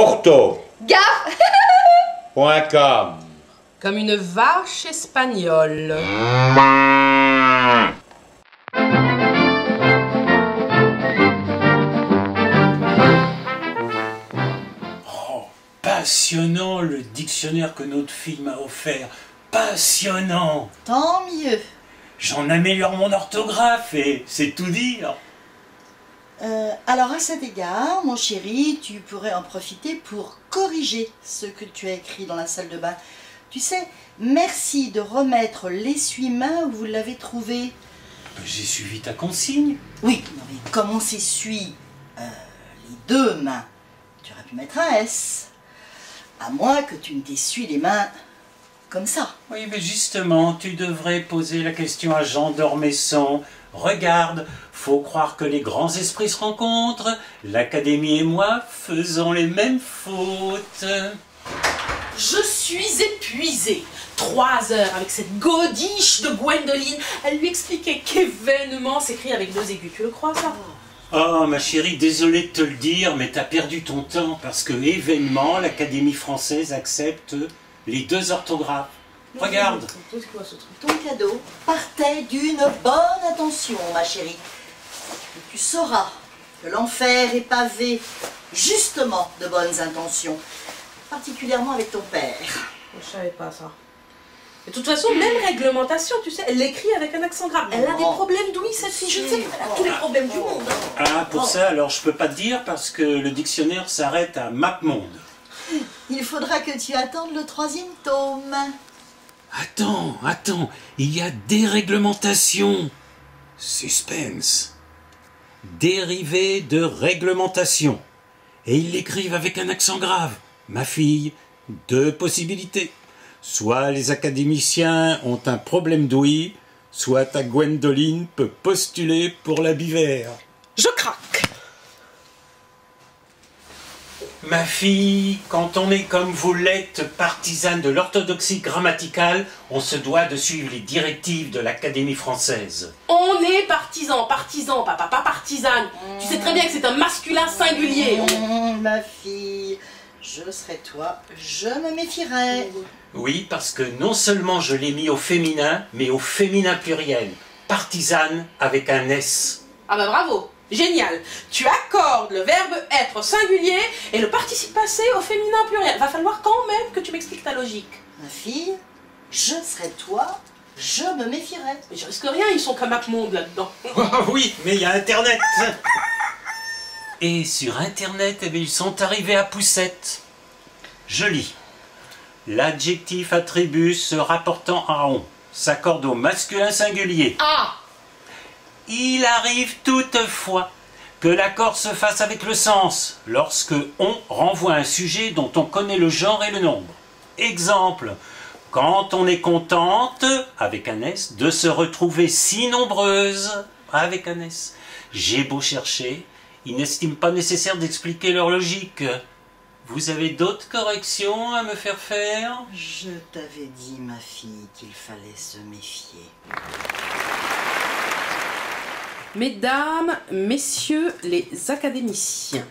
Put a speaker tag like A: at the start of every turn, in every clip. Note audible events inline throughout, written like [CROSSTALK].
A: Ortho.com
B: Gaffe [LAUGHS] Comme une vache espagnole.
C: Oh, passionnant le dictionnaire que notre fille m'a offert. Passionnant
D: Tant mieux.
C: J'en améliore mon orthographe et c'est tout dire.
D: Euh, alors à cet égard, mon chéri, tu pourrais en profiter pour corriger ce que tu as écrit dans la salle de bain. Tu sais, merci de remettre l'essuie-main où vous l'avez trouvé.
C: Ben, j'ai suivi ta consigne.
D: Oui, mais comme on s'essuie euh, les deux mains, tu aurais pu mettre un S. À moins que tu ne t'essuies les mains comme ça.
C: Oui, mais justement, tu devrais poser la question à Jean d'Ormesson. Regarde, faut croire que les grands esprits se rencontrent. L'Académie et moi faisons les mêmes fautes.
B: Je suis épuisée. Trois heures avec cette godiche de Gwendoline. Elle lui expliquait qu'événement s'écrit avec deux aigus. Tu le crois, ça?
C: Oh, ma chérie, désolé de te le dire, mais t'as perdu ton temps parce que événement, l'Académie française accepte les deux orthographes. Regarde.
D: Ton cadeau partait d'une bonne intention, ma chérie. Et tu sauras que l'enfer est pavé justement de bonnes intentions, particulièrement avec ton père.
B: Je savais pas ça. De toute façon, même réglementation, tu sais, elle l'écrit avec un accent grave. Elle a des problèmes d'ouïe, cette fille, je sais, elle a tous les problèmes du monde.
C: Ah, pour ça, alors je peux pas te dire parce que le dictionnaire s'arrête à MapMonde. [LAUGHS]
D: Il faudra que tu attendes le troisième tome.
C: Attends, attends, il y a déréglementation. Suspense. Dérivé de réglementation. Et ils l'écrivent avec un accent grave. Ma fille, deux possibilités. Soit les académiciens ont un problème d'ouïe, soit ta Gwendoline peut postuler pour la bivère.
B: Je craque.
C: Ma fille, quand on est comme vous l'êtes, partisane de l'orthodoxie grammaticale, on se doit de suivre les directives de l'Académie française.
B: On est partisan, partisan, papa, pas partisane. Tu sais très bien que c'est un masculin singulier.
D: Mmh, ma fille, je serais toi, je me méfierais.
C: Oui, parce que non seulement je l'ai mis au féminin, mais au féminin pluriel. Partisane avec un S.
B: Ah bah bravo Génial. Tu accordes le verbe être singulier et le participe passé au féminin pluriel. Va falloir quand même que tu m'expliques ta logique.
D: Ma fille, je serais toi, je me méfierais.
B: Mais je risque rien, ils sont comme monde là-dedans. [LAUGHS]
C: Ah oui, mais il y a Internet. [LAUGHS] Et sur Internet, eh bien, ils sont arrivés à poussette. Je lis. L'adjectif attribut se rapportant à on s'accorde au masculin singulier.
B: Ah
C: Il arrive toutefois que l'accord se fasse avec le sens lorsque on renvoie un sujet dont on connaît le genre et le nombre. Exemple, quand on est contente, avec un S, de se retrouver si nombreuse, avec un S. J'ai beau chercher, ils n'estiment pas nécessaire d'expliquer leur logique. Vous avez d'autres corrections à me faire faire?
D: Je t'avais dit, ma fille, qu'il fallait se méfier.
B: Mesdames, messieurs les académiciens,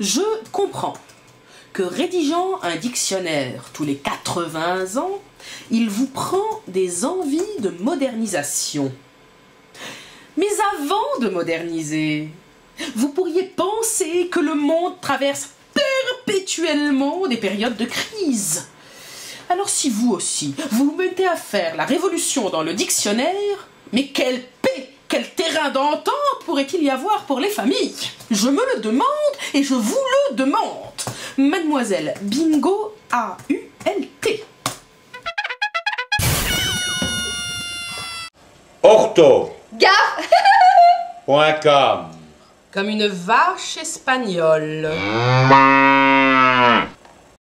B: je comprends que rédigeant un dictionnaire tous les 80 ans, il vous prend des envies de modernisation. Mais avant de moderniser, vous pourriez penser que le monde traverse perpétuellement des périodes de crise. Alors si vous aussi, vous mettez à faire la révolution dans le dictionnaire, mais quelle quel terrain d'entente pourrait-il y avoir pour les familles? Je me le demande et je vous le demande. Mademoiselle Bingo A-U-L-T.
A: Ortho.com [LAUGHS]
B: Comme une vache espagnole.